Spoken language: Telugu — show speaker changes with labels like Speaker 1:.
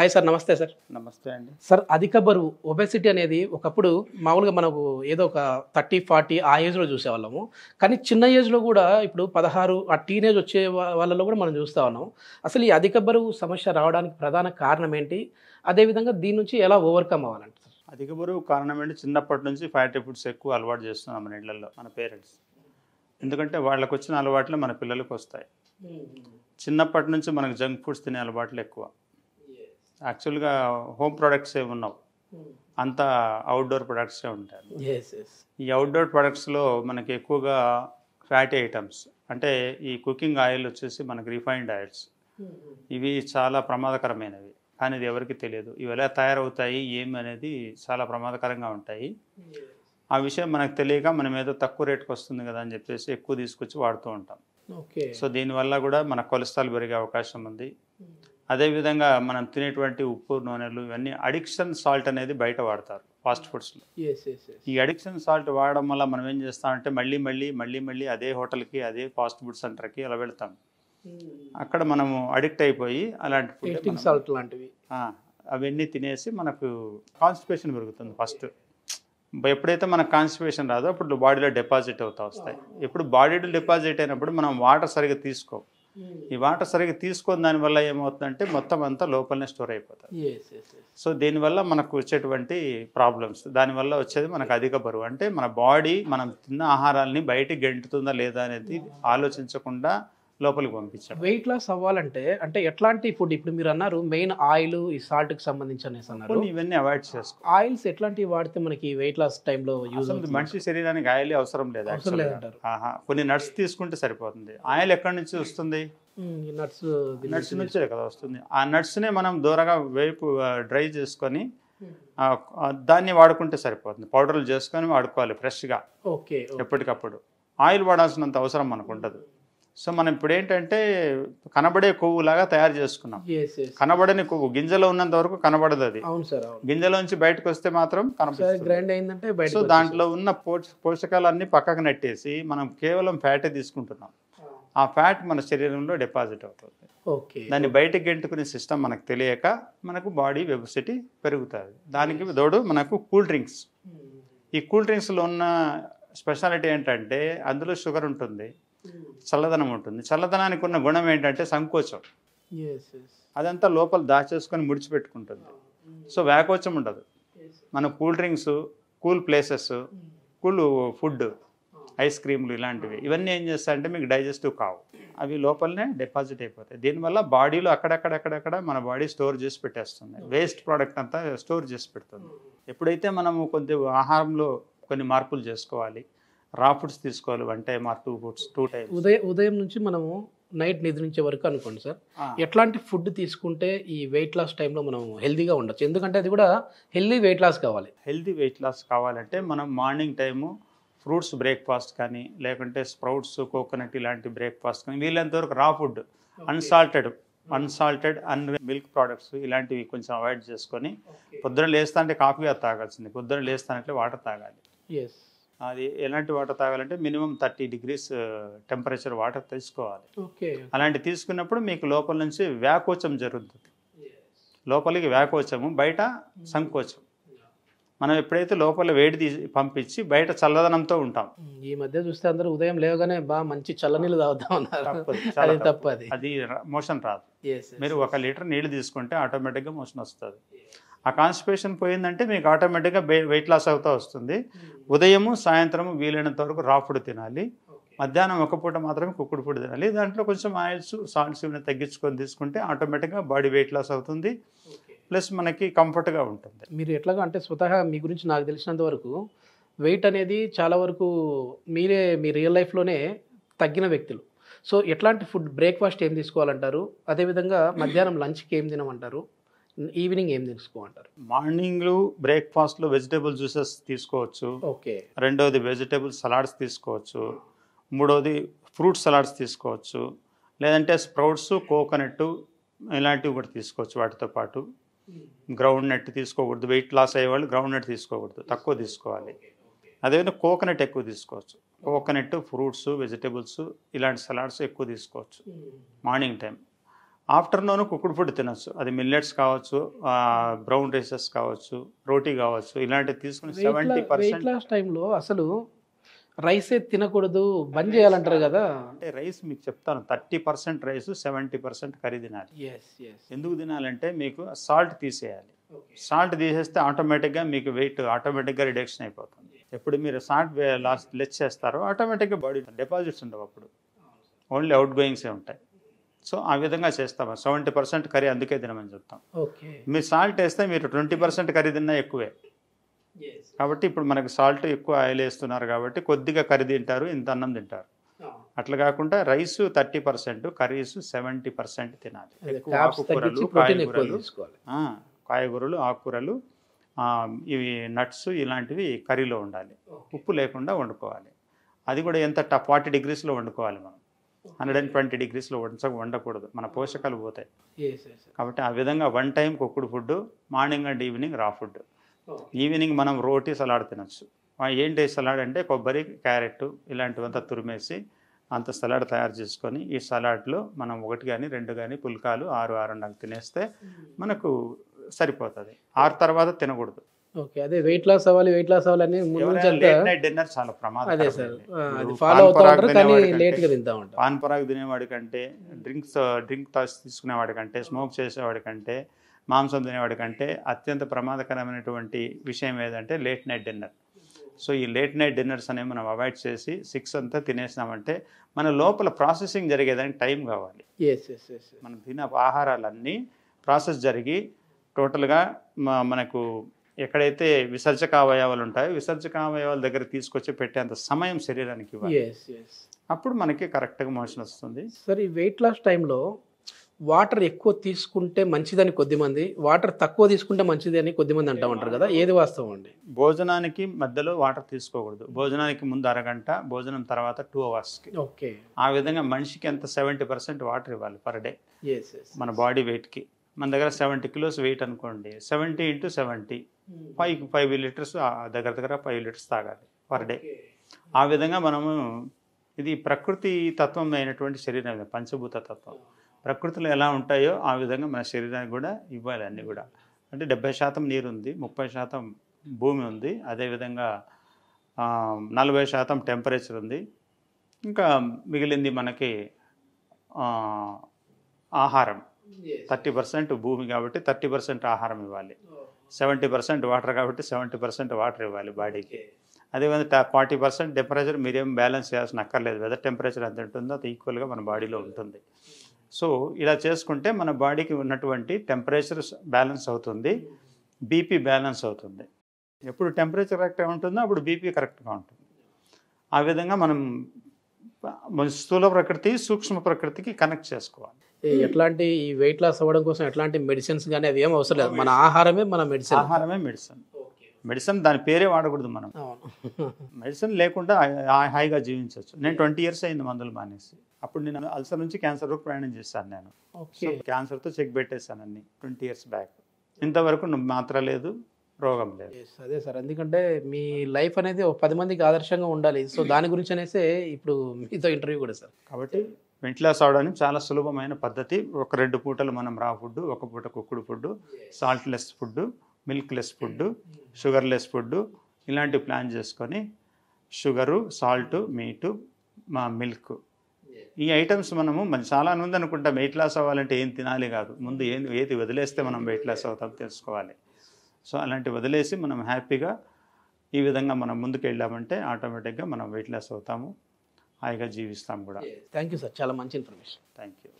Speaker 1: హాయ్ సార్ నమస్తే సార్.
Speaker 2: నమస్తే అండి.
Speaker 1: సార్ అధిక బరువు ఒబెసిటీ అనేది ఒకప్పుడు మామూలుగా మనకు ఏదో ఒక థర్టీ ఫార్టీ ఆ ఏజ్లో చూసేవాళ్ళము. కానీ చిన్న ఏజ్లో కూడా ఇప్పుడు పదహారు ఆ టీనేజ్ వచ్చే వాళ్ళలో కూడా మనం చూస్తూ ఉన్నాం. అసలు ఈ అధిక బరువు సమస్య రావడానికి ప్రధాన కారణం ఏంటి? అదేవిధంగా దీని నుంచి ఎలా ఓవర్కమ్ అవ్వాలంట సార్?
Speaker 2: అధిక బరువు కారణం ఏంటి? చిన్నప్పటి నుంచి ఫ్యాటీ ఫుడ్స్ ఎక్కువ అలవాటు చేస్తున్నాం మన ఇళ్ళలో మన పేరెంట్స్ ఎందుకంటే వాళ్ళకు వచ్చిన అలవాట్లు మన పిల్లలకు వస్తాయి చిన్నప్పటి నుంచి మనకు జంక్ ఫుడ్స్ తినే అలవాట్లు ఎక్కువ. యాక్చువల్గా హోమ్ ప్రొడక్ట్స్ ఏమి ఉన్నావు అంతా అవుట్డోర్ ప్రొడక్ట్సే ఉంటాయి. ఈ అవుట్డోర్ ప్రొడక్ట్స్లో మనకి ఎక్కువగా ఫ్యాటీ ఐటమ్స్ అంటే ఈ కుకింగ్ ఆయిల్ వచ్చేసి మనకి రిఫైన్డ్ ఆయిల్స్. ఇవి చాలా ప్రమాదకరమైనవి. కానీ ఇది ఎవరికి తెలియదు. ఇవి ఎలా తయారవుతాయి ఏమి అనేది చాలా ప్రమాదకరంగా ఉంటాయి. ఆ విషయం మనకు తెలియక మనం ఏదో తక్కువ రేటుకి వస్తుంది కదా అని చెప్పేసి ఎక్కువ తీసుకొచ్చి వాడుతూ ఉంటాం.
Speaker 1: ఓకే.
Speaker 2: సో దీనివల్ల కూడా మన కొలెస్ట్రాల్ పెరిగే అవకాశం ఉంది. అదేవిధంగా మనం తినేటువంటి ఉప్పు నూనెలు ఇవన్నీ అడిక్షన్ సాల్ట్ అనేది బయట వాడతారు ఫాస్ట్ ఫుడ్స్లో. ఈ అడిక్షన్ సాల్ట్ వాడడం వల్ల మనం ఏం చేస్తామంటే మళ్ళీ మళ్ళీ మళ్ళీ మళ్ళీ అదే హోటల్కి అదే ఫాస్ట్ ఫుడ్ సెంటర్కి అలా వెళ్తాం. అక్కడ మనము అడిక్ట్ అయిపోయి అలాంటి
Speaker 1: సాల్ట్ లాంటివి.
Speaker 2: అవన్నీ తినేసి మనకు కాన్స్టిపేషన్ పెరుగుతుంది ఫస్ట్. ఎప్పుడైతే మనకు కాన్స్టిపేషన్ రాదో అప్పుడు బాడీలో డిపాజిట్ అవుతా వస్తాయి. ఎప్పుడు బాడీలో డిపాజిట్ అయినప్పుడు మనం వాటర్ సరిగ్గా తీసుకో. ఈ వాటర్ సరిగ్గా తీసుకొని దానివల్ల ఏమవుతుందంటే మొత్తం అంతా లోపలనే స్టోర్ అయిపోతుంది. సో దీనివల్ల మనకు వచ్చేటువంటి ప్రాబ్లమ్స్ దానివల్ల వచ్చేది మనకు అధిక బరువు. అంటే మన బాడీ మనం తిన్న ఆహారాన్ని బయటికి గెంటుతుందా లేదా అనేది ఆలోచించకుండా లోపలికి పంపించాం
Speaker 1: వెయిట్ లాస్ అవ్వాలంటే అంటే ఎట్లాంటి ఫుడ్ ఇప్పుడు మీరు అన్నారు మెయిన్ ఆయిల్ ఈ salt కి సంబంధించి అనేసి అన్నారు.
Speaker 2: ఇవన్నీ అవాయిడ్ చేసుకో.
Speaker 1: ఆయిల్స్ ఎట్లాంటివి వాడితే మనకి వెయిట్ లాస్ టైంలో యూజ్
Speaker 2: మనిషి శరీరానికి ఆయిల్ అవసరం లేదు
Speaker 1: అవసరం. లేదంటారు.
Speaker 2: కొన్ని నట్స్ తీసుకుంటే సరిపోతుంది. ఆయిల్ ఎక్కడి నుంచి వస్తుంది?
Speaker 1: నట్స్
Speaker 2: నట్స్ నుంచే కదా వస్తుంది. ఆ నట్స్నే మనం దూరంగా వేపు డ్రై చేసుకొని దాన్ని వాడుకుంటే సరిపోతుంది. పౌడర్లు చేసుకొని వాడుకోవాలి ఫ్రెష్గా
Speaker 1: ఓకే
Speaker 2: ఎప్పటికప్పుడు. ఆయిల్ వాడాల్సినంత అవసరం మనకు ఉండదు. సో మనం ఇప్పుడు ఏంటంటే కనబడే కొవ్వులాగా తయారు చేసుకున్నాం. కనబడని కొవ్వు గింజలో ఉన్నంత వరకు కనబడదు అది. గింజలోంచి బయటకు వస్తే మాత్రం
Speaker 1: బయట
Speaker 2: సో దాంట్లో ఉన్న పోష పోషకాలన్నీ పక్కకు నెట్టేసి మనం కేవలం ఫ్యాటే తీసుకుంటున్నాం. ఆ ఫ్యాట్ మన శరీరంలో డిపాజిట్ అవుతుంది.
Speaker 1: ఓకే.
Speaker 2: దాన్ని బయటకు గెంటుకునే సిస్టమ్ మనకు తెలియక మనకు బాడీ వెబసిటీ పెరుగుతుంది. దానికి తోడు మనకు కూల్ డ్రింక్స్. ఈ కూల్ డ్రింక్స్లో ఉన్న స్పెషాలిటీ ఏంటంటే అందులో షుగర్ ఉంటుంది. చల్లదనం ఉంటుంది. చల్లదనానికి ఉన్న గుణం ఏంటంటే సంకోచం. అదంతా లోపల దాచేసుకొని ముడిచిపెట్టుకుంటుంది. సో వ్యాకోచం ఉండదు. మన cool drinks cool places cool food ice క్రీమ్లు ఇలాంటివి ఇవన్నీ ఏం చేస్తాయంటే మీకు డైజెస్టివ్ కావు. అవి లోపలనే డిపాజిట్ అయిపోతాయి. దీనివల్ల బాడీలో అక్కడక్కడక్కడక్కడ మన బాడీ స్టోర్ చేసి పెట్టేస్తుంది. వేస్ట్ ప్రోడక్ట్ అంతా స్టోర్ చేసి పెడుతుంది. ఎప్పుడైతే మనము కొంత ఆహారంలో కొన్ని మార్పులు చేసుకోవాలి రా ఫుడ్స్ తీసుకోవాలి one time or two foods two times.
Speaker 1: ఉదయం ఉదయం నుంచి మనము నైట్ నిద్రించే వరకు అనుకోండి సార్. ఎట్లాంటి ఫుడ్ తీసుకుంటే ఈ వెయిట్ లాస్ టైంలో మనం హెల్తీగా ఉండొచ్చు? ఎందుకంటే అది కూడా హెల్దీ వెయిట్ లాస్ కావాలి.
Speaker 2: హెల్తీ వెయిట్ లాస్ కావాలంటే మనం మార్నింగ్ టైము ఫ్రూట్స్ బ్రేక్ఫాస్ట్ కానీ లేకుంటే స్ప్రౌట్స్ కోకోనట్ ఇలాంటి బ్రేక్ఫాస్ట్ కానీ వీళ్ళంత వరకు raw food unsalted unsalted un milk products ఇలాంటివి కొంచెం అవాయిడ్ చేసుకొని పొద్దున లేస్తా అంటే కాఫీ తాగాల్సింది పొద్దున లేస్తానంటే వాటర్ తాగాలి.
Speaker 1: ఎస్
Speaker 2: అది ఎలాంటి water తాగాలంటే minimum thirty degrees temperature water తీసుకోవాలి.
Speaker 1: ఓకే.
Speaker 2: అలాంటి తీసుకున్నప్పుడు మీకు లోపల నుంచి వ్యాకోచం జరుగుతుంది. లోపలికి వ్యాకోచము బయట సంకోచం. మనం ఎప్పుడైతే లోపల వేడి తీసి పంపించి బయట చల్లదనంతో ఉంటాం.
Speaker 1: ఈ మధ్య చూస్తే అందరూ ఉదయం లేవగానే బాగా మంచి చల్లనీళ్ళు తాగుతాం అన్నారు.
Speaker 2: తప్పదు,
Speaker 1: అది
Speaker 2: మోషన్ రాదు. మీరు ఒక లీటర్ నీళ్ళు తీసుకుంటే ఆటోమేటిక్గా మోషన్ వస్తుంది. ఆ కాన్స్టిపేషన్ పోయిందంటే మీకు ఆటోమేటిక్గా వెయిట్ లాస్ అవుతూ వస్తుంది. ఉదయము సాయంత్రము వీలైనంత వరకు రా ఫుడ్ తినాలి. మధ్యాహ్నం ఒక పూట మాత్రమే కుక్కుడు ఫుడ్ తినాలి. దాంట్లో కొంచెం ఆయిల్స్ సాల్ట్స్ ఇవన్నీ తగ్గించుకొని తీసుకుంటే ఆటోమేటిక్గా బాడీ వెయిట్ లాస్ అవుతుంది. ప్లస్ మనకి కంఫర్ట్గా ఉంటుంది.
Speaker 1: మీరు ఎట్లాగా అంటే స్వతహా మీ గురించి నాకు తెలిసినంత వరకు వెయిట్ అనేది చాలా వరకు మీరే మీ రియల్ లైఫ్లోనే తగ్గిన వ్యక్తులు. సో ఎట్లాంటి ఫుడ్ బ్రేక్ఫాస్ట్ ఏం తీసుకోవాలంటారు? అదేవిధంగా మధ్యాహ్నం లంచ్కి ఏం తినమంటారు? ఈవినింగ్ ఏం తీసుకోమంటారు
Speaker 2: మార్నింగ్లు బ్రేక్ఫాస్ట్లో వెజిటేబుల్ జ్యూసెస్ తీసుకోవచ్చు.
Speaker 1: ఓకే.
Speaker 2: రెండవది వెజిటేబుల్ సలాడ్స్ తీసుకోవచ్చు. మూడవది ఫ్రూట్ సలాడ్స్ తీసుకోవచ్చు. లేదంటే స్ప్రౌట్స్ కోకోనట్ ఇలాంటివి కూడా తీసుకోవచ్చు వాటితో పాటు. గ్రౌండ్ నట్ తీసుకోకూడదు. వెయిట్ లాస్ అయ్యేవాళ్ళు గ్రౌండ్ నట్ తీసుకోకూడదు. తక్కువ తీసుకోవాలి. అదేవిధంగా కోకోనట్ ఎక్కువ తీసుకోవచ్చు. కోకోనట్ ఫ్రూట్స్ వెజిటేబుల్స్ ఇలాంటి సలాడ్స్ ఎక్కువ తీసుకోవచ్చు. Morning time. Afternoon cooked food తినొచ్చు. అది మిల్లెట్స్ కావచ్చు బ్రౌన్ రైసెస్ కావచ్చు రోటీ కావచ్చు ఇలాంటివి తీసుకుని సెవెంటీ పర్సెంట్
Speaker 1: లాస్ టైంలో అసలు రైసే తినకూడదు బంద్ చేయాలంటారు కదా.
Speaker 2: అంటే రైస్ మీకు చెప్తాను thirty percent rice seventy percent curry తినాలి. ఎందుకు తినాలంటే మీకు సాల్ట్ తీసేయాలి. సాల్ట్ తీసేస్తే ఆటోమేటిక్గా మీకు వెయిట్ ఆటోమేటిక్గా రిడక్షన్ అయిపోతుంది. ఎప్పుడు మీరు సాల్ట్ లాస్ట్ లెస్ చేస్తారో ఆటోమేటిక్గా బాడీ డిపాజిట్స్ ఉండవు అప్పుడు. ఓన్లీ అవుట్ గోయింగ్సే ఉంటాయి. సో ఆ విధంగా చేస్తాం సెవెంటీ పర్సెంట్ కర్రీ అందుకే తినమని చెప్తాం. మీరు సాల్ట్ వేస్తే మీరు ట్వంటీ పర్సెంట్ కర్రీ తిన్నా ఎక్కువే. కాబట్టి ఇప్పుడు మనకు సాల్ట్ ఎక్కువ ఆయిల్ వేస్తున్నారు కాబట్టి కొద్దిగా కర్రీ తింటారు ఇంత అన్నం తింటారు. అట్లా కాకుండా rice thirty percent curries seventy percent తినాలి. ఎక్కువ ఆకుకూరలు కాయగూరలు కాయగూరలు ఆకుకూరలు ఇవి నట్స్ ఇలాంటివి కర్రీలో ఉండాలి. ఉప్పు లేకుండా వండుకోవాలి. అది కూడా ఎంత ఫార్టీ డిగ్రీస్లో వండుకోవాలి మనం. హండ్రెడ్ అండ్ ట్వంటీ డిగ్రీస్లో వంచ వండకూడదు. మన పోషకాలు పోతాయి. కాబట్టి ఆ విధంగా one time cooked food morning and evening raw food evening మనం రోటీ సలాడ్ తినొచ్చు. ఏంటి సలాడ్ అంటే కొబ్బరి క్యారెట్ ఇలాంటివంతా తురిమేసి అంత సలాడ్ తయారు చేసుకొని ఈ సలాడ్లో మనం ఒకటి కానీ రెండు కానీ పుల్కాలు ఆరు ఆరున్నర తినేస్తే మనకు సరిపోతుంది. ఆరు తర్వాత తినకూడదు.
Speaker 1: ఓకే అదే వెయిట్ లాస్ అవ్వాలి వెయిట్ లాస్ అవ్వాలని ముందు నుంచి అంతా
Speaker 2: లేట్ నైట్ డిన్నర్ చాలా ప్రమాదం
Speaker 1: అదే సార్ అది ఫాలో అవుతా ఉంటారు కానీ లేట్గా తింటా ఉంటారు.
Speaker 2: పాన్ పరాగ్ తినేవాడి కంటే డ్రింక్స్ డ్రింక్ తీసుకునేవాడి కంటే స్మోక్ చేసేవాడి కంటే మాంసం తినేవాడి కంటే అత్యంత ప్రమాదకరమైనటువంటి విషయం ఏదంటే లేట్ నైట్ డిన్నర్ సో ఈ లేట్ నైట్ డిన్నర్స్ అనేవి మనం అవాయిడ్ చేసి సిక్స్ అంతా తినేసినామంటే మన లోపల ప్రాసెసింగ్ జరిగేదానికి టైం కావాలి. మనం తినే ఆహారాలన్నీ ప్రాసెస్ జరిగి టోటల్గా మనకు ఎక్కడైతే విసర్జక అవయవాలు ఉంటాయో విసర్జక అవయవాల దగ్గర తీసుకొచ్చి పెట్టేంత సమయం శరీరానికి ఇవ్వాలి. అప్పుడు మనకి కరెక్ట్గా మోషన్ వస్తుంది.
Speaker 1: సార్ ఈ వెయిట్ లాస్ టైంలో వాటర్ ఎక్కువ తీసుకుంటే మంచిదని కొద్దిమంది వాటర్ తక్కువ తీసుకుంటే మంచిది అని కొద్దిమంది అంటా ఉంటారు కదా ఏది వాస్తవం అండి?
Speaker 2: భోజనానికి మధ్యలో వాటర్ తీసుకోకూడదు. భోజనానికి ముందు అరగంట భోజనం తర్వాత టూ అవర్స్కి
Speaker 1: ఓకే
Speaker 2: ఆ విధంగా మనిషికి ఎంత సెవెంటీ పర్సెంట్ వాటర్ ఇవ్వాలి పర్ డే మన బాడీ వెయిట్కి మన దగ్గర సెవెంటీ కిలోస్ వెయిట్ అనుకోండి seventy into seventy five five litres దగ్గర దగ్గర ఫైవ్ లీటర్స్ తాగాలి పర్ డే ఆ విధంగా మనము ఇది ప్రకృతి తత్వం అయినటువంటి శరీరం పంచభూత తత్వం. ప్రకృతిలో ఎలా ఉంటాయో ఆ విధంగా మన శరీరానికి కూడా ఇవ్వాలి అన్నీ కూడా. అంటే డెబ్బై శాతం నీరు ఉంది ముప్పై శాతం భూమి ఉంది అదేవిధంగా నలభై శాతం టెంపరేచర్ ఉంది. ఇంకా మిగిలింది మనకి ఆహారం. థర్టీ పర్సెంట్ భూమి కాబట్టి థర్టీ పర్సెంట్ ఆహారం ఇవ్వాలి. సెవెంటీ పర్సెంట్ వాటర్ కాబట్టి సెవెంటీ పర్సెంట్ వాటర్ ఇవ్వాలి బాడీకి. అదేవిధంగా ఫార్టీ పర్సెంట్ టెంపరేచర్ మీరేం బ్యాలెన్స్ చేయాల్సిన అక్కర్లేదు. వెదర్ టెంపరేచర్ ఎంత ఉంటుందో అది ఈక్వల్గా మన బాడీలో ఉంటుంది. సో ఇలా చేసుకుంటే మన బాడీకి ఉన్నటువంటి టెంపరేచర్ బ్యాలెన్స్ అవుతుంది. బీపీ బ్యాలెన్స్ అవుతుంది. ఎప్పుడు టెంపరేచర్ కరెక్ట్గా ఉంటుందో అప్పుడు బీపీ కరెక్ట్గా ఉంటుంది. ఆ విధంగా మనం స్థూల ప్రకృతి సూక్ష్మ ప్రకృతికి కనెక్ట్ చేసుకోవాలి.
Speaker 1: ఎట్లాంటి ఈ వెయిట్ లాస్ అవ్వడం కోసం ఎట్లాంటి మెడిసిన్స్ కానీ అవి ఏం అవసరం లేదు. మన ఆహారమే మన మెడిసిన్
Speaker 2: ఆహారమే మెడిసిన్ మెడిసిన్ దాని పేరే వాడకూడదు మనం. మెడిసిన్ లేకుండా హాయిగా జీవించవచ్చు. నేను ట్వంటీ ఇయర్స్ అయింది మందులు మానేసి. అప్పుడు నేను అల్సర్ నుంచి క్యాన్సర్ వరకు ప్రయాణం చేశాను నేను. క్యాన్సర్తో చెక్ పెట్టేశాను అన్ని ట్వంటీ ఇయర్స్ బ్యాక్. ఇంతవరకు మాత్ర లేదు రోగం లేదు.
Speaker 1: అదే సార్. ఎందుకంటే మీ లైఫ్ అనేది ఒక పది మందికి ఆదర్శంగా ఉండాలి. సో దాని గురించి అనేసే ఇప్పుడు మీతో ఇంటర్వ్యూ కూడా సార్.
Speaker 2: కాబట్టి వెయిట్ లాస్ అవడానికి చాలా సులభమైన పద్ధతి. ఒక రెండు పూటలు మనం రా ఫుడ్ ఒక పూట cooked food salt less food milk less food sugar less food ఇలాంటివి ప్లాన్ చేసుకొని షుగరు సాల్ట్ మీటు మా మిల్క్. ఈ ఐటమ్స్ మనము మన చాలా మంది అనుకుంటాం వెయిట్ లాస్ అవ్వాలంటే ఏం తినాలి కాదు. ముందు ఏం ఏది వదిలేస్తే మనం వెయిట్ లాస్ అవుతాం తెలుసుకోవాలి. సో అలాంటి వదిలేసి మనం హ్యాపీగా ఈ విధంగా మనం ముందుకు వెళ్ళామంటే ఆటోమేటిక్గా మనం వెయిట్ లాస్ అవుతాము. హాయిగా జీవిస్తాం కూడా.
Speaker 1: థ్యాంక్ యూ సార్ చాలా మంచి ఇన్ఫర్మేషన్.
Speaker 2: Thank you